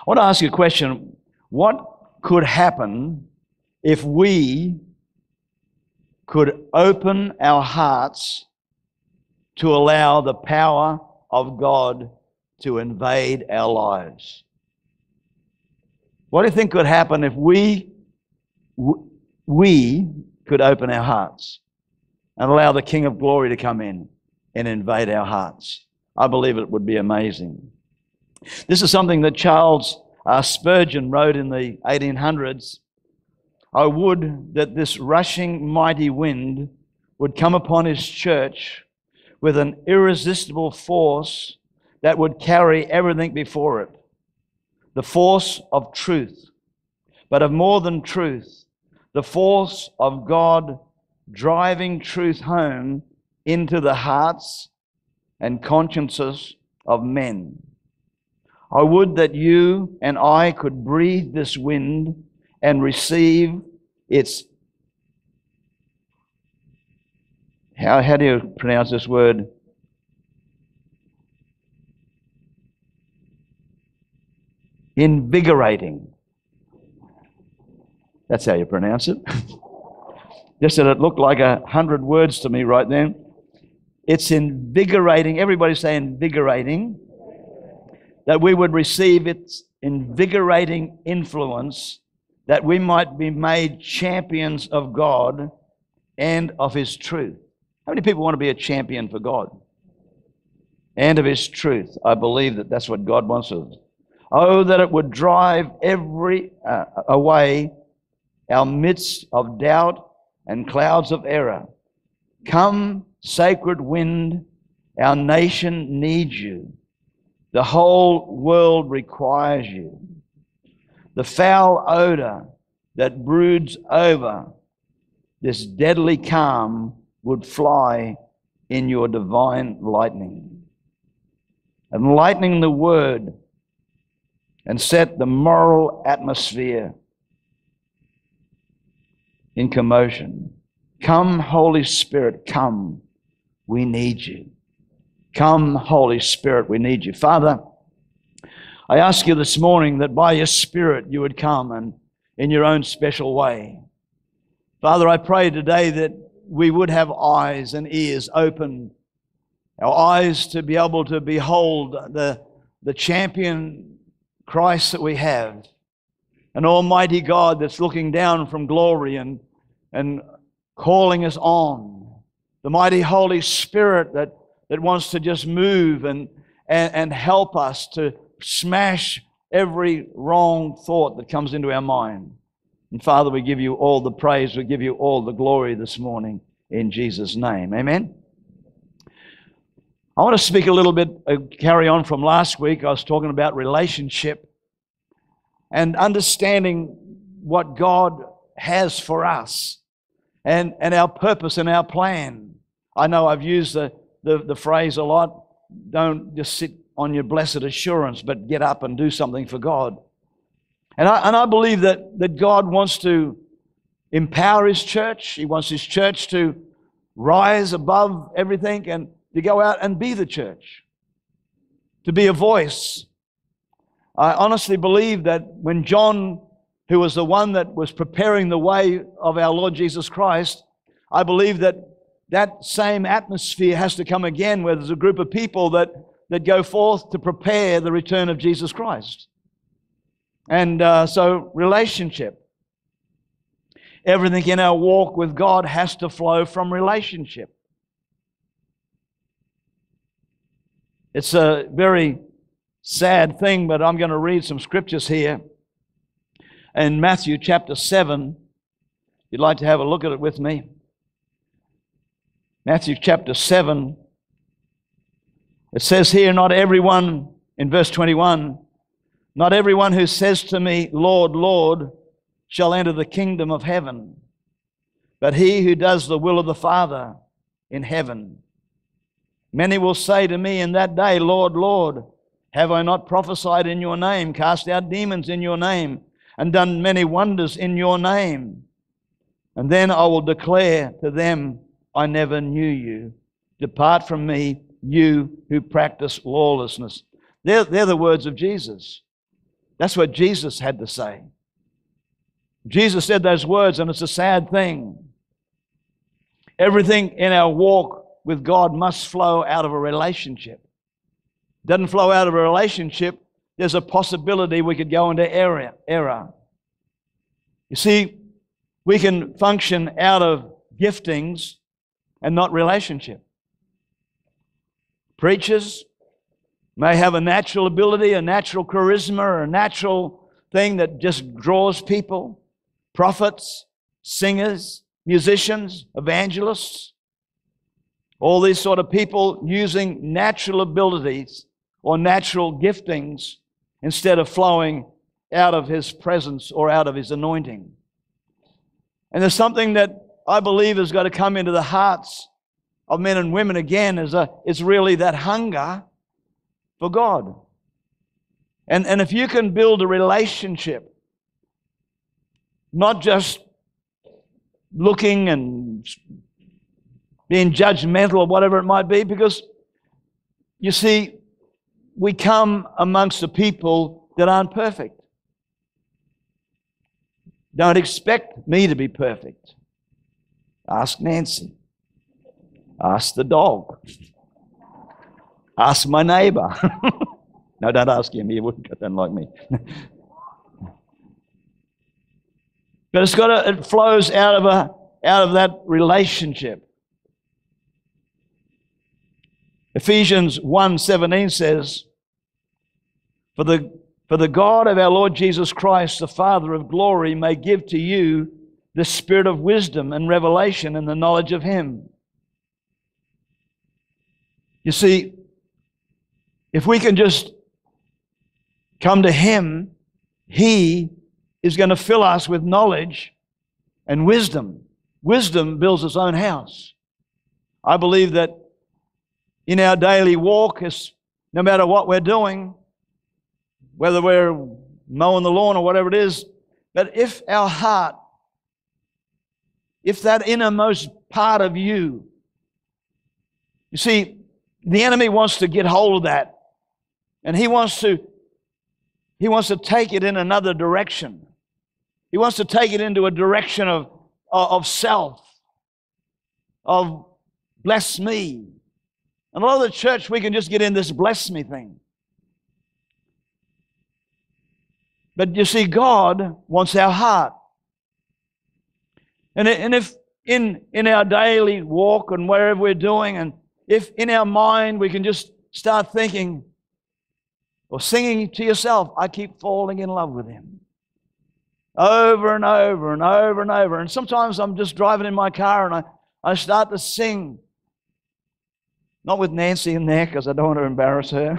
I want to ask you a question. What could happen if we could open our hearts to allow the power of God to invade our lives? What do you think could happen if we we could open our hearts and allow the King of Glory to come in and invade our hearts? I believe it would be amazing. This is something that Charles uh, Spurgeon wrote in the 1800s. I would that this rushing mighty wind would come upon his church with an irresistible force that would carry everything before it. The force of truth, but of more than truth, the force of God driving truth home into the hearts and consciences of men. I would that you and I could breathe this wind and receive its. How, how do you pronounce this word? Invigorating. That's how you pronounce it. Just that it looked like a hundred words to me right then. It's invigorating. Everybody say invigorating that we would receive its invigorating influence, that we might be made champions of God and of His truth. How many people want to be a champion for God? And of His truth. I believe that that's what God wants us. Oh, that it would drive every uh, away our midst of doubt and clouds of error. Come, sacred wind, our nation needs you. The whole world requires you. The foul odor that broods over this deadly calm would fly in your divine lightning. Enlightening the word and set the moral atmosphere in commotion. Come, Holy Spirit, come. We need you. Come, Holy Spirit, we need you. Father, I ask you this morning that by your Spirit you would come and in your own special way. Father, I pray today that we would have eyes and ears open, our eyes to be able to behold the, the champion Christ that we have, an almighty God that's looking down from glory and, and calling us on, the mighty Holy Spirit that that wants to just move and, and, and help us to smash every wrong thought that comes into our mind. And Father, we give you all the praise, we give you all the glory this morning in Jesus' name. Amen. I want to speak a little bit, uh, carry on from last week. I was talking about relationship and understanding what God has for us and, and our purpose and our plan. I know I've used the the, the phrase a lot don't just sit on your blessed assurance, but get up and do something for God. And I, and I believe that, that God wants to empower His church. He wants His church to rise above everything and to go out and be the church, to be a voice. I honestly believe that when John, who was the one that was preparing the way of our Lord Jesus Christ, I believe that that same atmosphere has to come again where there's a group of people that, that go forth to prepare the return of Jesus Christ. And uh, so, relationship. Everything in our walk with God has to flow from relationship. It's a very sad thing, but I'm going to read some scriptures here. In Matthew chapter 7, you'd like to have a look at it with me. Matthew chapter 7. It says here, not everyone, in verse 21, not everyone who says to me, Lord, Lord, shall enter the kingdom of heaven, but he who does the will of the Father in heaven. Many will say to me in that day, Lord, Lord, have I not prophesied in your name, cast out demons in your name, and done many wonders in your name? And then I will declare to them, I never knew you. Depart from me, you who practice lawlessness. They're, they're the words of Jesus. That's what Jesus had to say. Jesus said those words, and it's a sad thing. Everything in our walk with God must flow out of a relationship. Doesn't flow out of a relationship, there's a possibility we could go into error. error. You see, we can function out of giftings and not relationship. Preachers may have a natural ability, a natural charisma, or a natural thing that just draws people. Prophets, singers, musicians, evangelists, all these sort of people using natural abilities or natural giftings instead of flowing out of his presence or out of his anointing. And there's something that I believe has got to come into the hearts of men and women again is, a, is really that hunger for God. And, and if you can build a relationship, not just looking and being judgmental or whatever it might be, because you see, we come amongst the people that aren't perfect. Don't expect me to be perfect. Ask Nancy. Ask the dog. Ask my neighbor. no, don't ask him. He wouldn't get like me. but it's got to, it flows out of a out of that relationship. Ephesians 1:17 says, For the for the God of our Lord Jesus Christ, the Father of glory, may give to you the spirit of wisdom and revelation and the knowledge of Him. You see, if we can just come to Him, He is going to fill us with knowledge and wisdom. Wisdom builds its own house. I believe that in our daily walk, no matter what we're doing, whether we're mowing the lawn or whatever it is, but if our heart, if that innermost part of you, you see, the enemy wants to get hold of that. And he wants to he wants to take it in another direction. He wants to take it into a direction of, uh, of self of bless me. And a lot of the church we can just get in this bless me thing. But you see god wants our heart and, and if in in our daily walk and wherever we're doing and if in our mind we can just start thinking or singing to yourself, I keep falling in love with him. Over and over and over and over. And sometimes I'm just driving in my car and I, I start to sing. Not with Nancy in there because I don't want to embarrass her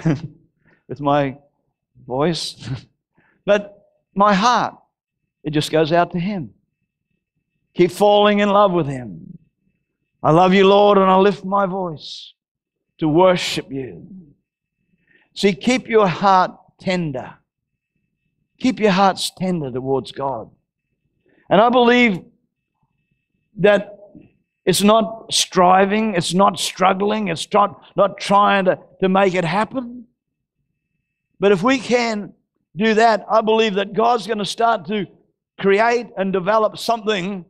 with my voice. but my heart, it just goes out to him. Keep falling in love with him. I love you, Lord, and I lift my voice to worship you. See, keep your heart tender. Keep your hearts tender towards God. And I believe that it's not striving, it's not struggling, it's not, not trying to, to make it happen. But if we can do that, I believe that God's going to start to create and develop something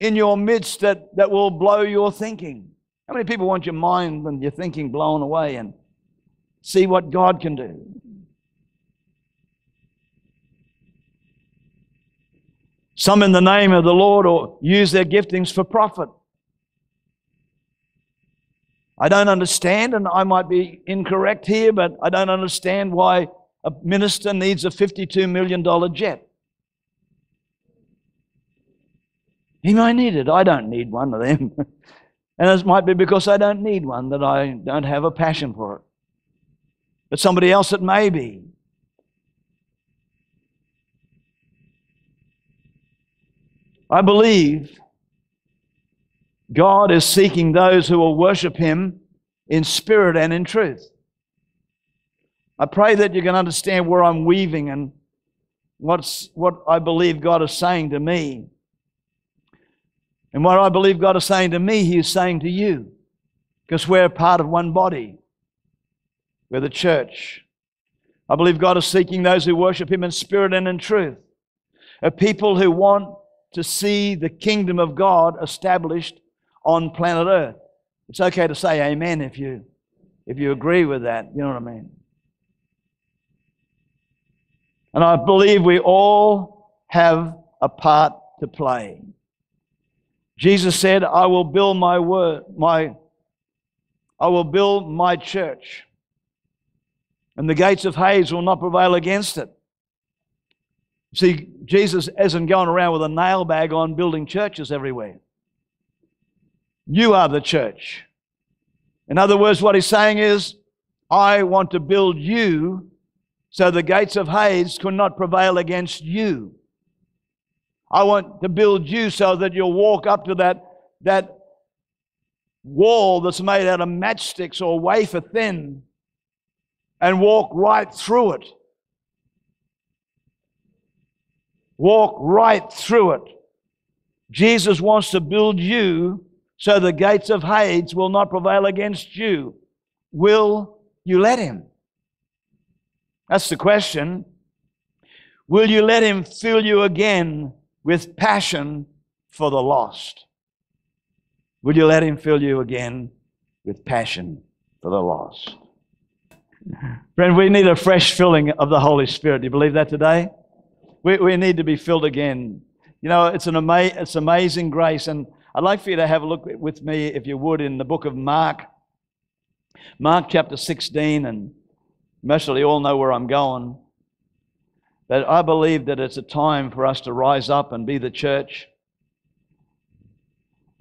in your midst that, that will blow your thinking. How many people want your mind and your thinking blown away and see what God can do? Some in the name of the Lord or use their giftings for profit. I don't understand, and I might be incorrect here, but I don't understand why a minister needs a $52 million jet. He might need it. I don't need one of them. and it might be because I don't need one that I don't have a passion for it. But somebody else it may be. I believe God is seeking those who will worship Him in spirit and in truth. I pray that you can understand where I'm weaving and what's, what I believe God is saying to me. And what I believe God is saying to me, He is saying to you, because we're a part of one body. We're the church. I believe God is seeking those who worship Him in spirit and in truth. A people who want to see the kingdom of God established on planet Earth. It's okay to say amen if you if you agree with that. You know what I mean? And I believe we all have a part to play. Jesus said, I will build my word, my I will build my church, and the gates of Hades will not prevail against it. See, Jesus isn't going around with a nail bag on building churches everywhere. You are the church. In other words, what he's saying is, I want to build you so the gates of Hades could not prevail against you. I want to build you so that you'll walk up to that, that wall that's made out of matchsticks or wafer thin and walk right through it. Walk right through it. Jesus wants to build you so the gates of Hades will not prevail against you. Will you let him? That's the question. Will you let him fill you again with passion for the lost? Will you let him fill you again with passion for the lost? Friend, we need a fresh filling of the Holy Spirit. Do you believe that today? We, we need to be filled again. You know, it's an ama- it's amazing grace. And I'd like for you to have a look with me, if you would, in the book of Mark. Mark chapter 16, and most of you all know where I'm going. But I believe that it's a time for us to rise up and be the church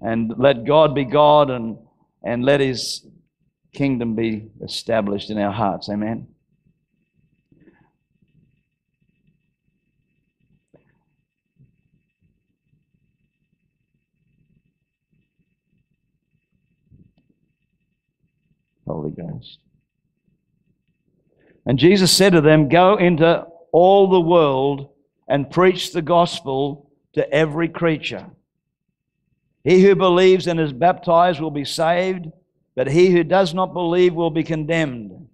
and let God be God and, and let His kingdom be established in our hearts. Amen. Holy Ghost. And Jesus said to them, Go into all the world and preach the gospel to every creature. He who believes and is baptized will be saved, but he who does not believe will be condemned.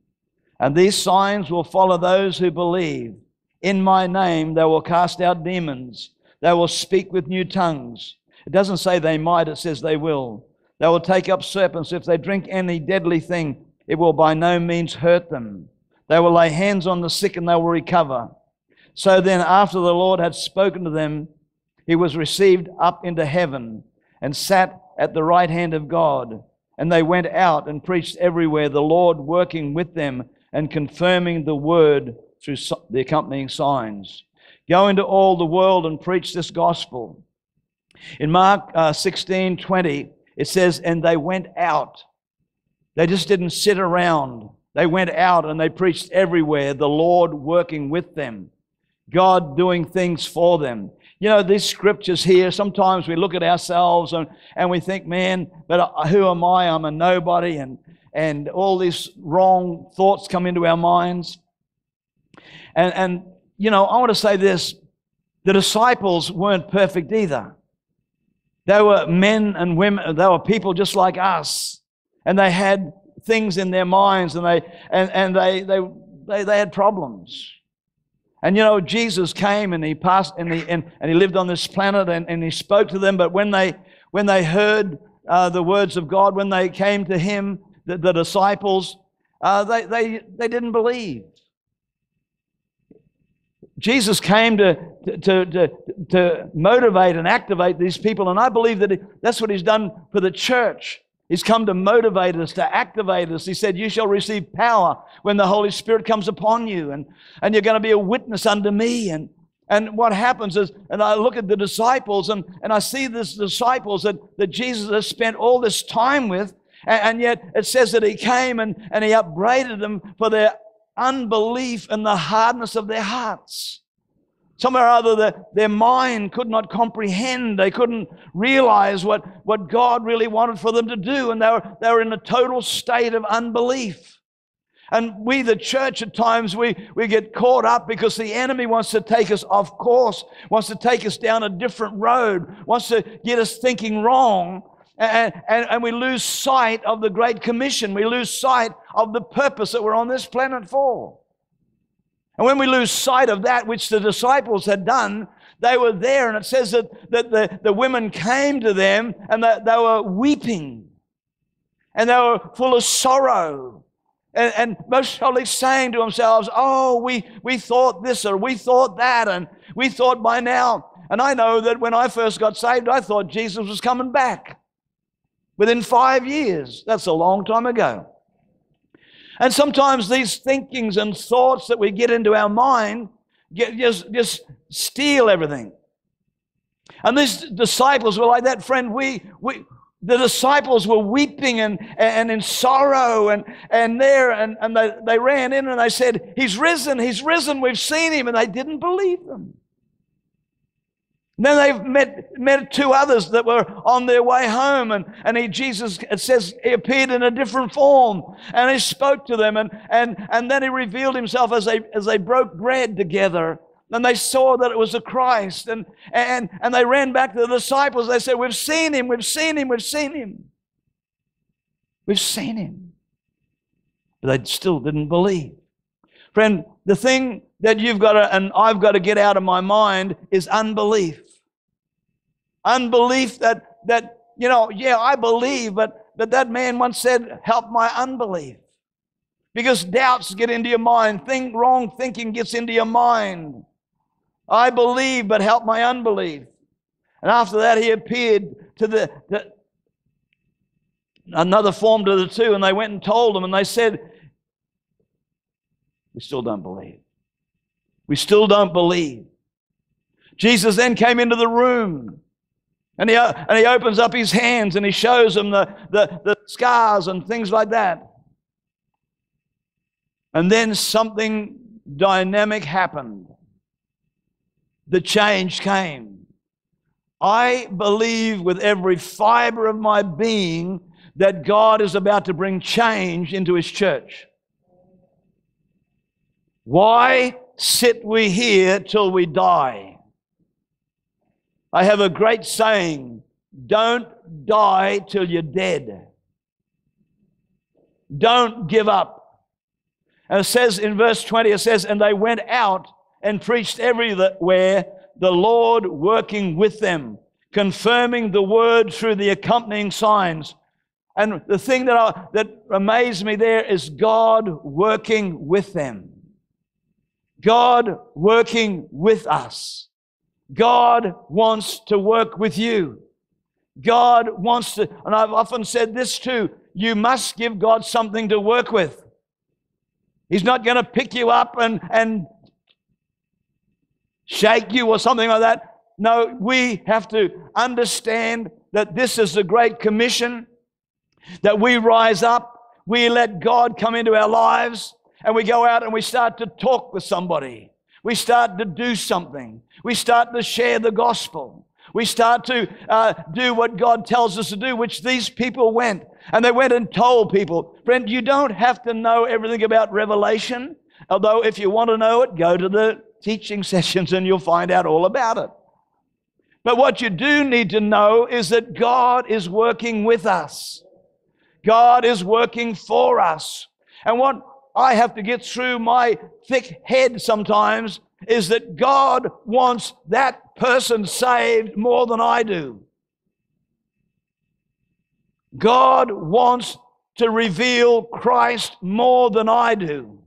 And these signs will follow those who believe. In my name they will cast out demons. They will speak with new tongues. It doesn't say they might, it says they will. They will take up serpents. If they drink any deadly thing, it will by no means hurt them. They will lay hands on the sick and they will recover. So then, after the Lord had spoken to them, he was received up into heaven and sat at the right hand of God. And they went out and preached everywhere, the Lord working with them and confirming the word through the accompanying signs. Go into all the world and preach this gospel. In Mark uh, 16 20, it says, And they went out. They just didn't sit around. They went out and they preached everywhere, the Lord working with them, God doing things for them. You know, these scriptures here, sometimes we look at ourselves and, and we think, man, but who am I? I'm a nobody. And, and all these wrong thoughts come into our minds. And, and, you know, I want to say this the disciples weren't perfect either. They were men and women, they were people just like us. And they had things in their minds and they, and, and they, they, they, they had problems. And you know, Jesus came and he passed and he, and, and he lived on this planet and, and he spoke to them. But when they, when they heard uh, the words of God, when they came to him, the, the disciples, uh, they, they, they didn't believe. Jesus came to, to, to, to motivate and activate these people, and I believe that that's what he's done for the church. He's come to motivate us, to activate us. He said, You shall receive power when the Holy Spirit comes upon you, and, and you're going to be a witness unto me. And, and what happens is, and I look at the disciples, and, and I see these disciples that, that Jesus has spent all this time with, and, and yet it says that he came and, and he upbraided them for their unbelief and the hardness of their hearts. Somewhere or other, the, their mind could not comprehend. They couldn't realize what, what God really wanted for them to do. And they were, they were in a total state of unbelief. And we, the church, at times we, we get caught up because the enemy wants to take us off course, wants to take us down a different road, wants to get us thinking wrong. And, and, and we lose sight of the Great Commission. We lose sight of the purpose that we're on this planet for. And when we lose sight of that which the disciples had done, they were there, and it says that, that the, the women came to them and that they were weeping and they were full of sorrow. And, and most probably saying to themselves, Oh, we, we thought this or we thought that, and we thought by now. And I know that when I first got saved, I thought Jesus was coming back within five years. That's a long time ago. And sometimes these thinkings and thoughts that we get into our mind get, just, just steal everything. And these disciples were like that, friend. We, we, the disciples were weeping and, and in sorrow and, and there, and, and they, they ran in and they said, He's risen, He's risen, we've seen Him. And they didn't believe them. Then they met, met two others that were on their way home, and, and he, Jesus, it says, he appeared in a different form, and he spoke to them, and, and, and then he revealed himself as they, as they broke bread together. And they saw that it was the Christ, and, and, and they ran back to the disciples. They said, We've seen him, we've seen him, we've seen him. We've seen him. But they still didn't believe. Friend, the thing that you've got to, and I've got to get out of my mind is unbelief. Unbelief that, that, you know, yeah, I believe, but, but that man once said, help my unbelief. Because doubts get into your mind, think wrong thinking gets into your mind. I believe, but help my unbelief. And after that, he appeared to the, the another form to the two, and they went and told them, and they said, We still don't believe. We still don't believe. Jesus then came into the room and he, and he opens up his hands and he shows them the, the, the scars and things like that. And then something dynamic happened. The change came. I believe with every fiber of my being that God is about to bring change into his church. Why sit we here till we die? I have a great saying don't die till you're dead. Don't give up. And it says in verse 20, it says, And they went out and preached everywhere, the Lord working with them, confirming the word through the accompanying signs. And the thing that, I, that amazed me there is God working with them. God working with us. God wants to work with you. God wants to, and I've often said this too you must give God something to work with. He's not going to pick you up and, and shake you or something like that. No, we have to understand that this is the Great Commission, that we rise up, we let God come into our lives, and we go out and we start to talk with somebody. We start to do something. We start to share the gospel. We start to uh, do what God tells us to do, which these people went. And they went and told people. Friend, you don't have to know everything about Revelation. Although, if you want to know it, go to the teaching sessions and you'll find out all about it. But what you do need to know is that God is working with us. God is working for us. And what I have to get through my thick head sometimes is that God wants that person saved more than I do. God wants to reveal Christ more than I do.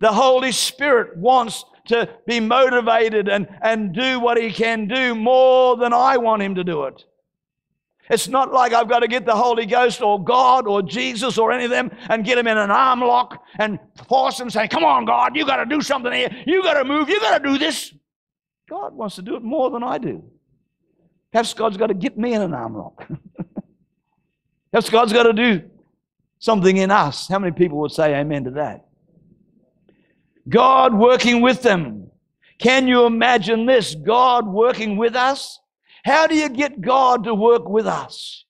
The Holy Spirit wants to be motivated and, and do what He can do more than I want Him to do it. It's not like I've got to get the Holy Ghost or God or Jesus or any of them and get them in an arm lock and force them saying, Come on, God, you got to do something here. You got to move. You got to do this. God wants to do it more than I do. Perhaps God's got to get me in an arm lock. Perhaps God's got to do something in us. How many people would say amen to that? God working with them. Can you imagine this? God working with us? How do you get God to work with us?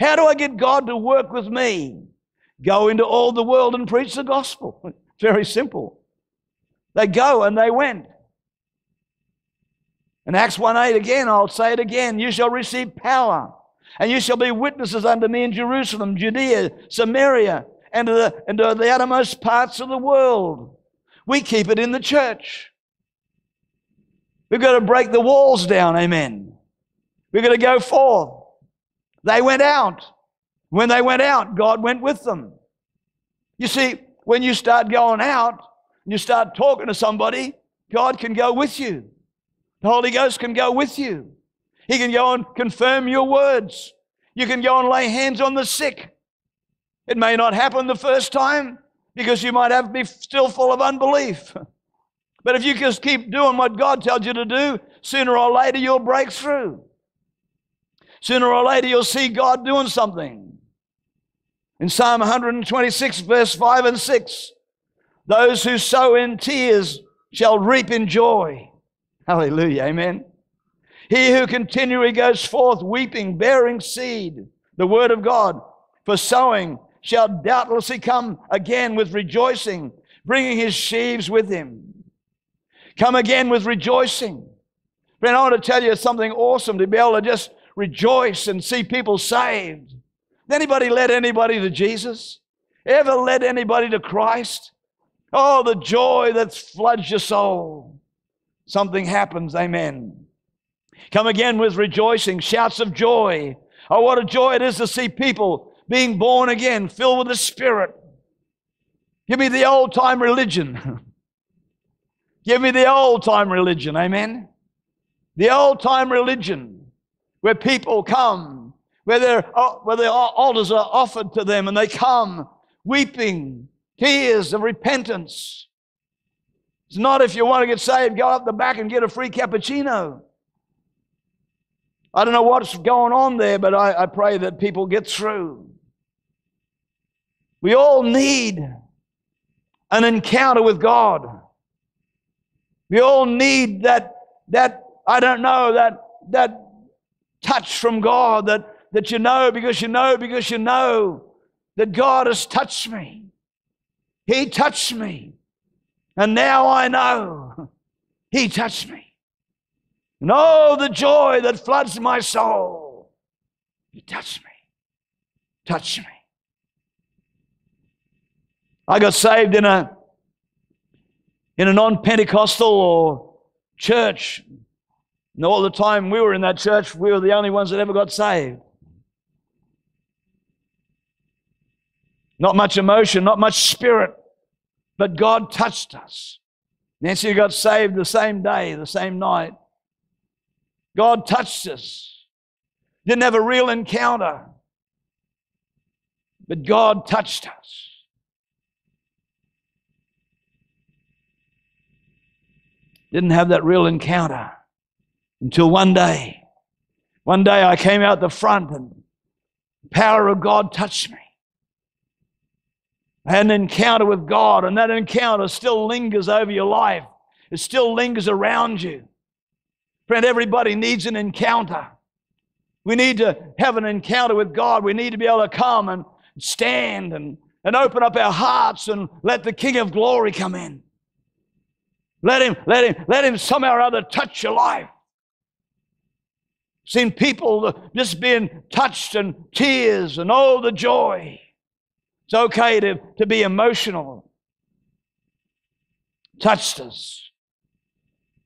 How do I get God to work with me? Go into all the world and preach the gospel. Very simple. They go and they went. In Acts 1 8 again, I'll say it again you shall receive power, and you shall be witnesses unto me in Jerusalem, Judea, Samaria, and to the, and to the uttermost parts of the world. We keep it in the church. We've got to break the walls down, amen. We've going to go forth. They went out. When they went out, God went with them. You see, when you start going out, and you start talking to somebody, God can go with you. The Holy Ghost can go with you. He can go and confirm your words. You can go and lay hands on the sick. It may not happen the first time because you might have be still full of unbelief. But if you just keep doing what God tells you to do, sooner or later you'll break through. Sooner or later you'll see God doing something. In Psalm 126, verse 5 and 6, those who sow in tears shall reap in joy. Hallelujah. Amen. He who continually goes forth weeping, bearing seed, the word of God, for sowing, shall doubtlessly come again with rejoicing, bringing his sheaves with him. Come again with rejoicing. Friend, I want to tell you something awesome to be able to just rejoice and see people saved. Anybody led anybody to Jesus? Ever led anybody to Christ? Oh, the joy that floods your soul. Something happens, amen. Come again with rejoicing, shouts of joy. Oh, what a joy it is to see people being born again, filled with the Spirit. Give me the old time religion. Give me the old time religion, amen. The old time religion where people come, where, their, where their altars are offered to them and they come weeping, tears of repentance. It's not if you want to get saved, go up the back and get a free cappuccino. I don't know what's going on there, but I, I pray that people get through. We all need an encounter with God. We all need that, that I don't know, that, that touch from God that, that you know because you know because you know that God has touched me. He touched me. And now I know He touched me. And oh, the joy that floods my soul. He touched me. Touched me. I got saved in a in a non-Pentecostal or church. And all the time we were in that church, we were the only ones that ever got saved. Not much emotion, not much spirit, but God touched us. Nancy got saved the same day, the same night. God touched us. Didn't have a real encounter, but God touched us. Didn't have that real encounter until one day. One day I came out the front and the power of God touched me. I had an encounter with God, and that encounter still lingers over your life. It still lingers around you. Friend, everybody needs an encounter. We need to have an encounter with God. We need to be able to come and stand and, and open up our hearts and let the King of glory come in. Let him, let him, let him somehow or other touch your life. Seen people just being touched and tears and all the joy. It's okay to, to be emotional. Touched us.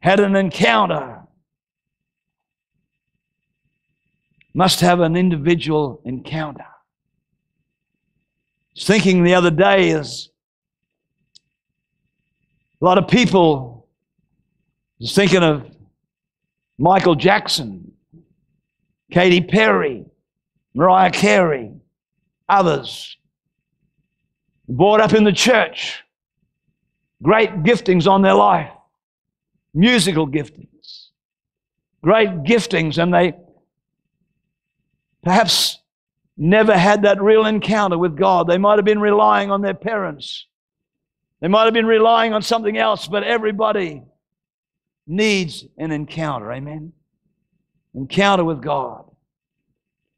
Had an encounter. Must have an individual encounter. I was thinking the other day is a lot of people is thinking of Michael Jackson, Katy Perry, Mariah Carey, others. Brought up in the church, great giftings on their life, musical giftings, great giftings, and they perhaps never had that real encounter with God. They might have been relying on their parents they might have been relying on something else, but everybody needs an encounter. Amen. Encounter with God.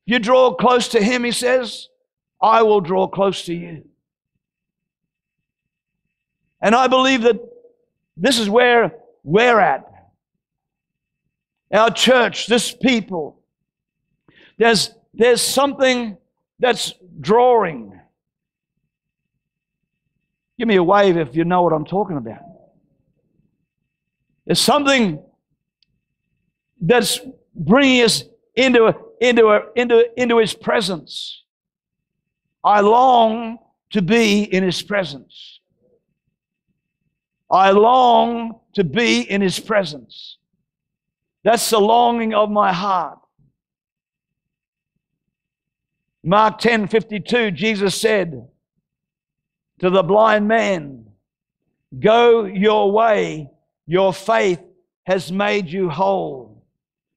If you draw close to Him, He says, I will draw close to you. And I believe that this is where we're at. Our church, this people, there's, there's something that's drawing. Give me a wave if you know what I'm talking about. There's something that's bringing us into, into, into, into His presence. I long to be in His presence. I long to be in His presence. That's the longing of my heart. Mark 10 52, Jesus said to the blind man, Go your way, your faith has made you whole.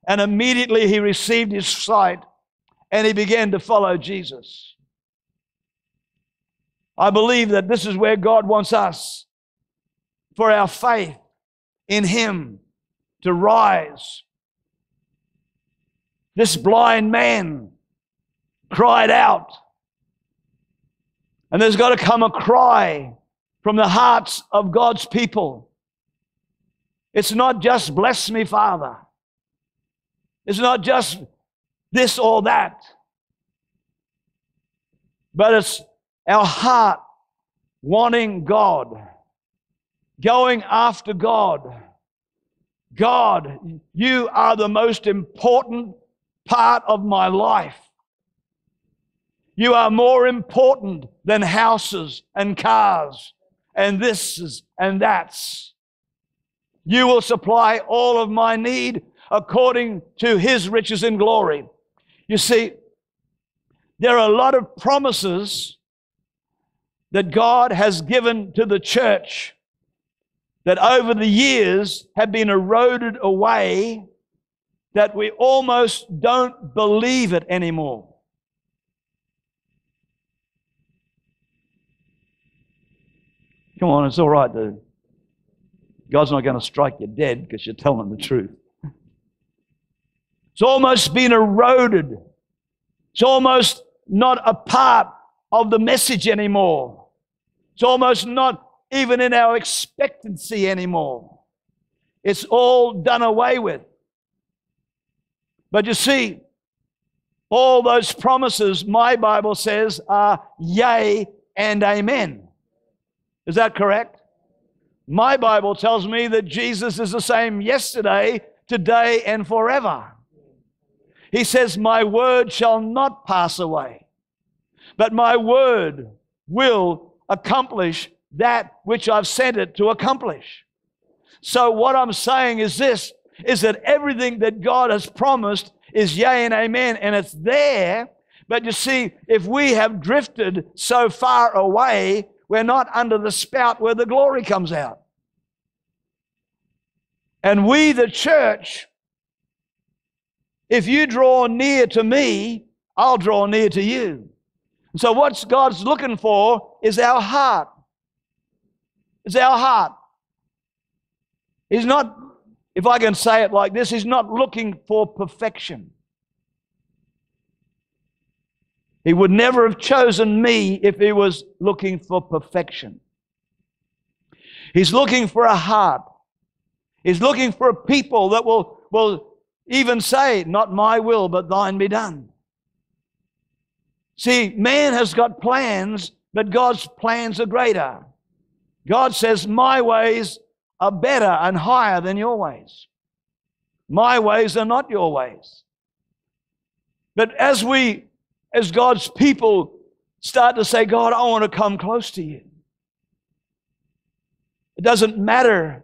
And immediately he received his sight and he began to follow Jesus. I believe that this is where God wants us for our faith in him to rise. This blind man cried out. And there's got to come a cry from the hearts of God's people. It's not just bless me, Father. It's not just this or that. But it's our heart wanting God, going after God. God, you are the most important part of my life. You are more important than houses and cars and this and that's. You will supply all of my need according to his riches in glory. You see, there are a lot of promises that God has given to the church that over the years have been eroded away that we almost don't believe it anymore. Come on, it's all right, dude. God's not going to strike you dead because you're telling the truth. It's almost been eroded. It's almost not a part of the message anymore. It's almost not even in our expectancy anymore. It's all done away with. But you see, all those promises, my Bible says, are yea and amen. Is that correct? My Bible tells me that Jesus is the same yesterday, today, and forever. He says, My word shall not pass away, but my word will accomplish that which I've sent it to accomplish. So, what I'm saying is this is that everything that God has promised is yea and amen, and it's there. But you see, if we have drifted so far away, we're not under the spout where the glory comes out. And we, the church, if you draw near to me, I'll draw near to you. So, what God's looking for is our heart. It's our heart. He's not, if I can say it like this, He's not looking for perfection. He would never have chosen me if he was looking for perfection. He's looking for a heart. He's looking for a people that will, will even say, Not my will, but thine be done. See, man has got plans, but God's plans are greater. God says, My ways are better and higher than your ways. My ways are not your ways. But as we as God's people start to say, God, I want to come close to you. It doesn't matter.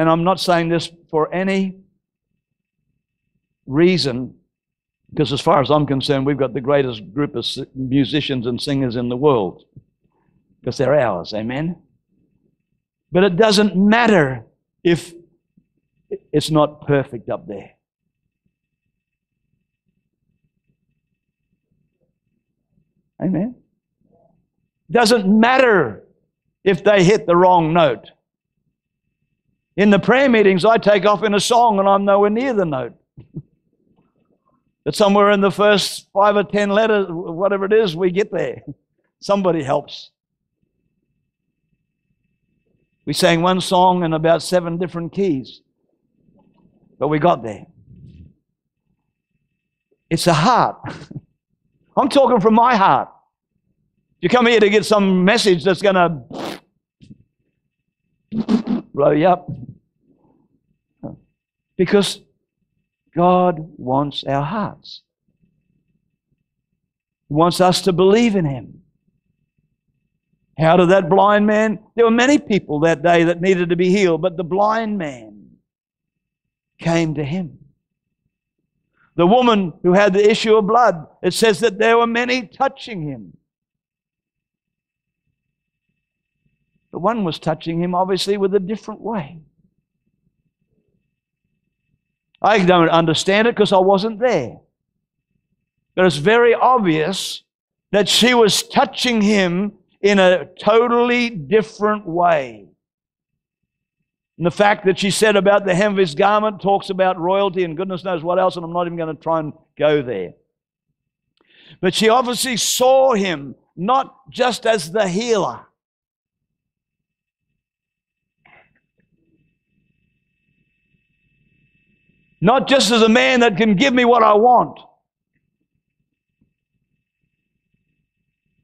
And I'm not saying this for any reason, because as far as I'm concerned, we've got the greatest group of musicians and singers in the world, because they're ours. Amen? But it doesn't matter if it's not perfect up there. Amen. Doesn't matter if they hit the wrong note. In the prayer meetings, I take off in a song and I'm nowhere near the note. but somewhere in the first five or ten letters, whatever it is, we get there. Somebody helps. We sang one song in about seven different keys, but we got there. It's a heart. I'm talking from my heart. You come here to get some message that's going to blow you up. Because God wants our hearts. He wants us to believe in Him. How did that blind man? There were many people that day that needed to be healed, but the blind man came to Him. The woman who had the issue of blood, it says that there were many touching Him. But one was touching Him, obviously, with a different way. I don't understand it because I wasn't there. But it's very obvious that she was touching him in a totally different way. And the fact that she said about the hem of his garment talks about royalty and goodness knows what else, and I'm not even going to try and go there. But she obviously saw him not just as the healer, not just as a man that can give me what I want,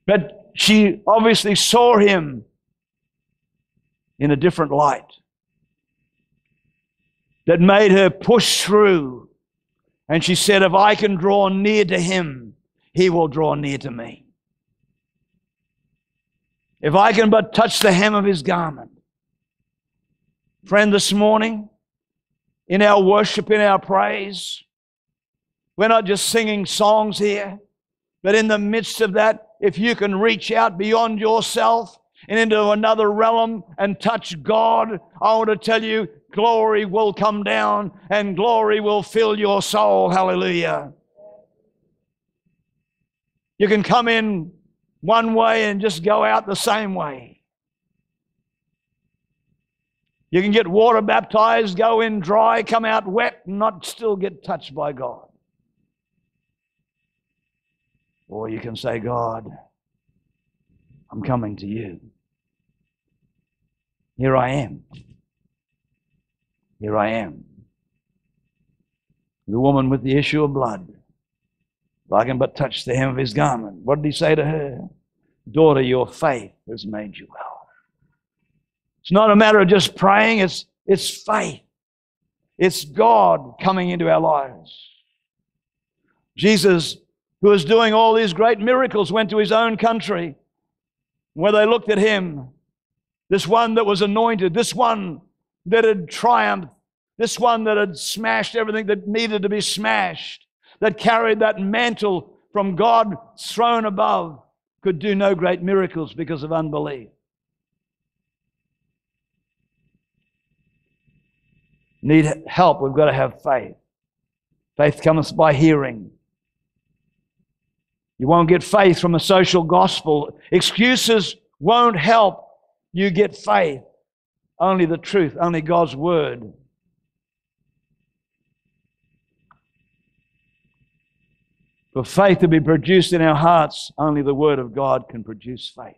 but she obviously saw him in a different light that made her push through. And she said, If I can draw near to him, he will draw near to me. If I can but touch the hem of his garment. Friend, this morning, in our worship, in our praise. We're not just singing songs here, but in the midst of that, if you can reach out beyond yourself and into another realm and touch God, I want to tell you, glory will come down and glory will fill your soul. Hallelujah. You can come in one way and just go out the same way. You can get water baptized, go in dry, come out wet, and not still get touched by God. Or you can say, God, I'm coming to you. Here I am. Here I am. The woman with the issue of blood. If I can but touch the hem of his garment. What did he say to her? Daughter, your faith has made you well. It's not a matter of just praying, it's, it's faith. It's God coming into our lives. Jesus, who was doing all these great miracles, went to his own country where they looked at him. This one that was anointed, this one that had triumphed, this one that had smashed everything that needed to be smashed, that carried that mantle from God's throne above, could do no great miracles because of unbelief. Need help, we've got to have faith. Faith comes by hearing. You won't get faith from a social gospel. Excuses won't help you get faith. Only the truth, only God's word. For faith to be produced in our hearts, only the word of God can produce faith.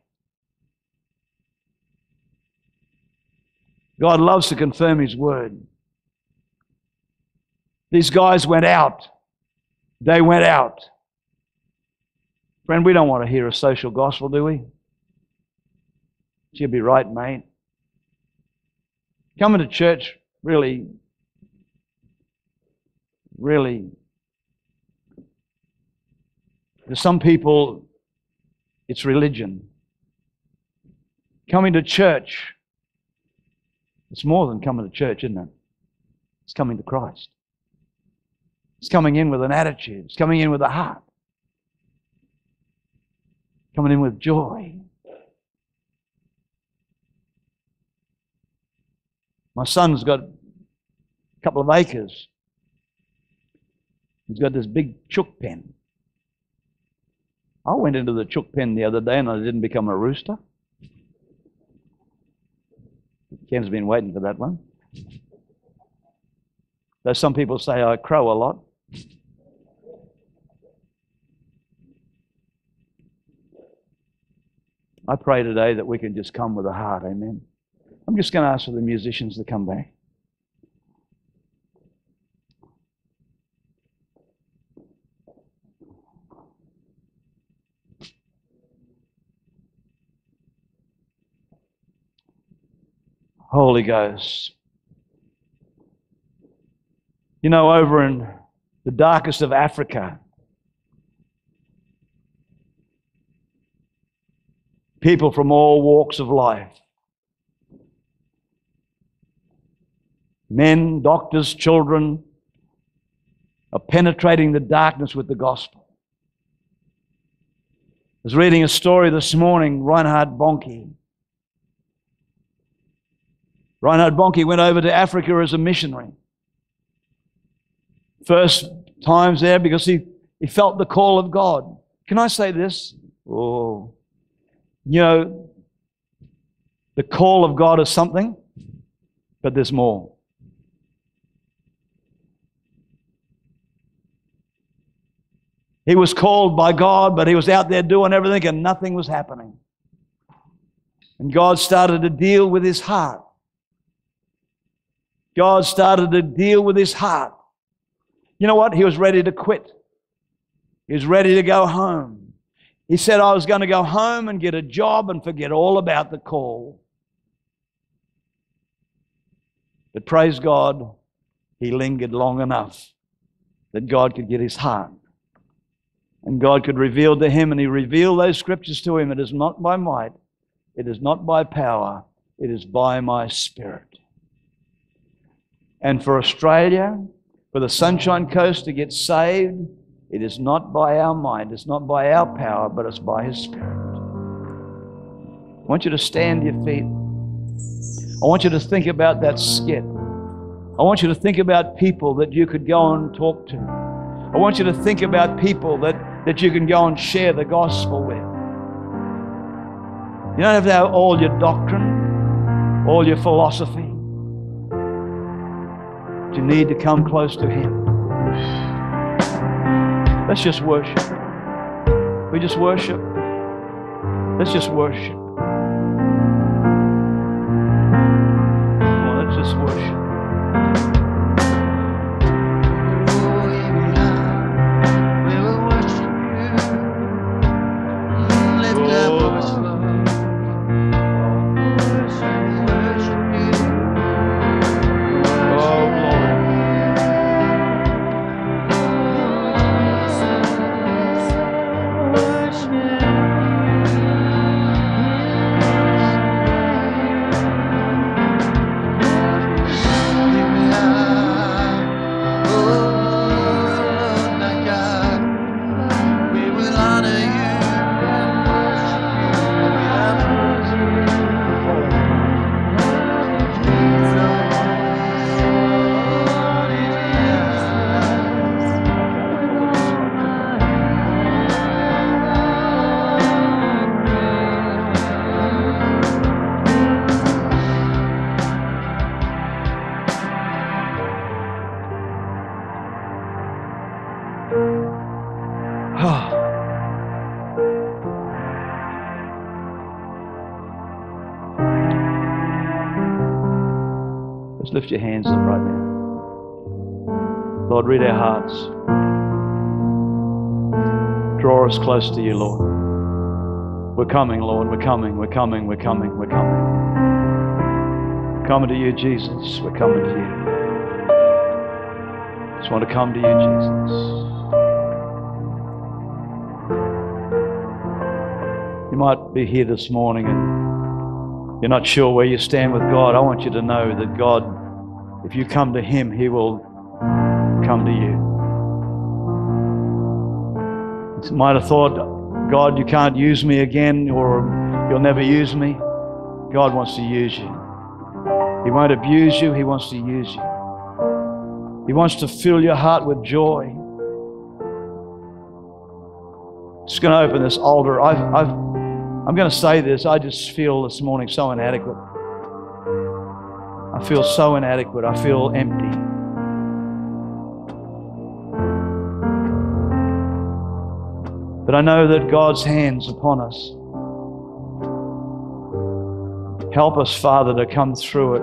God loves to confirm his word. These guys went out. They went out. Friend, we don't want to hear a social gospel, do we? She'll be right, mate. Coming to church really, really, for some people, it's religion. Coming to church, it's more than coming to church, isn't it? It's coming to Christ. It's coming in with an attitude. It's coming in with a heart. Coming in with joy. My son's got a couple of acres. He's got this big chook pen. I went into the chook pen the other day and I didn't become a rooster. Ken's been waiting for that one. Though some people say I crow a lot. I pray today that we can just come with a heart. Amen. I'm just going to ask for the musicians to come back. Holy Ghost. You know, over in the darkest of Africa, people from all walks of life men, doctors, children are penetrating the darkness with the gospel. I was reading a story this morning, Reinhard Bonnke. Reinhard Bonnke went over to Africa as a missionary. First times there because he, he felt the call of God. Can I say this? Oh, you know, the call of God is something, but there's more. He was called by God, but he was out there doing everything and nothing was happening. And God started to deal with his heart. God started to deal with his heart. You know what? He was ready to quit. He was ready to go home. He said, I was going to go home and get a job and forget all about the call. But praise God, he lingered long enough that God could get his heart. And God could reveal to him, and he revealed those scriptures to him. It is not by might, it is not by power, it is by my spirit. And for Australia, for the Sunshine Coast to get saved, it is not by our mind, it's not by our power, but it's by His Spirit. I want you to stand your feet. I want you to think about that skit. I want you to think about people that you could go and talk to. I want you to think about people that that you can go and share the gospel with. You don't have to have all your doctrine, all your philosophy. You need to come close to Him. Let's just worship. We just worship. Let's just worship. Just lift your hands up right now. Lord, read our hearts. Draw us close to you, Lord. We're coming, Lord. We're coming. We're coming. We're coming. We're coming. We're Coming to you, Jesus. We're coming to you. Just want to come to you, Jesus. You might be here this morning and you're not sure where you stand with God. I want you to know that God, if you come to Him, He will come to you. You might have thought, God, you can't use me again, or you'll never use me. God wants to use you. He won't abuse you, He wants to use you. He wants to fill your heart with joy. Just going to open this altar. I've, I've, I'm going to say this. I just feel this morning so inadequate. I feel so inadequate. I feel empty. But I know that God's hand's upon us. Help us, Father, to come through it.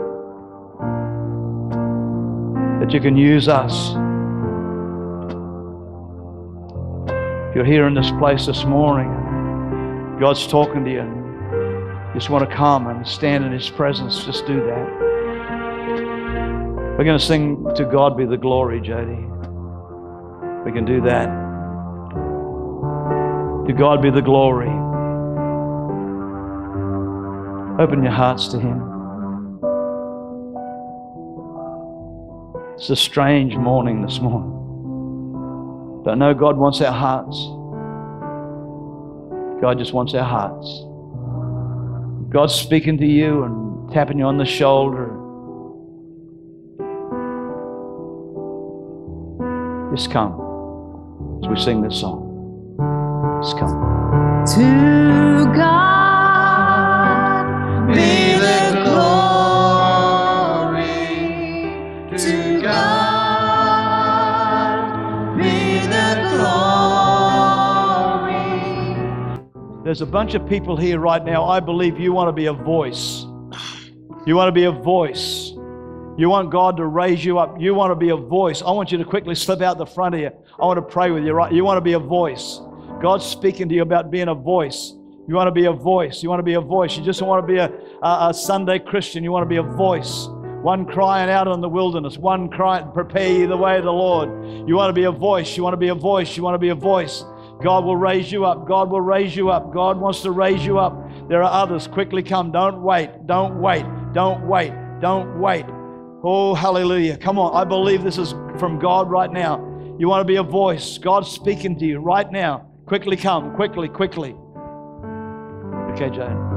That you can use us. If you're here in this place this morning, God's talking to you. and Just want to come and stand in His presence. Just do that. We're going to sing To God Be the Glory, Jody. We can do that. To God be the glory. Open your hearts to Him. It's a strange morning this morning. But I know God wants our hearts. God just wants our hearts. God's speaking to you and tapping you on the shoulder. Just come as we sing this song. Just come. To God be the There's a bunch of people here right now. I believe you want to be a voice. You want to be a voice. You want God to raise you up. You want to be a voice. I want you to quickly slip out the front of you. I want to pray with you, right? You want to be a voice. God's speaking to you about being a voice. You want to be a voice. You want to be a voice. You just want to be a, a, a Sunday Christian. You want to be a voice. One crying out in the wilderness. One crying, prepare ye the way of the Lord. You want to be a voice. You want to be a voice. You want to be a voice. God will raise you up. God will raise you up. God wants to raise you up. There are others. Quickly come. Don't wait. Don't wait. Don't wait. Don't wait. Oh, hallelujah. Come on. I believe this is from God right now. You want to be a voice. God's speaking to you right now. Quickly come. Quickly, quickly. Okay, Jane.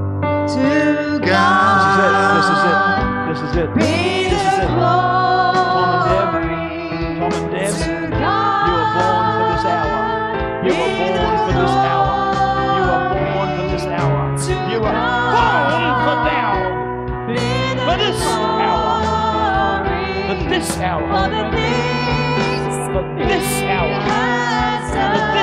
To This God is it. This is it. This is it. This is it. You were born for this hour. You were born for this hour. You were born for now. For this hour. For this hour. For this hour. For this hour.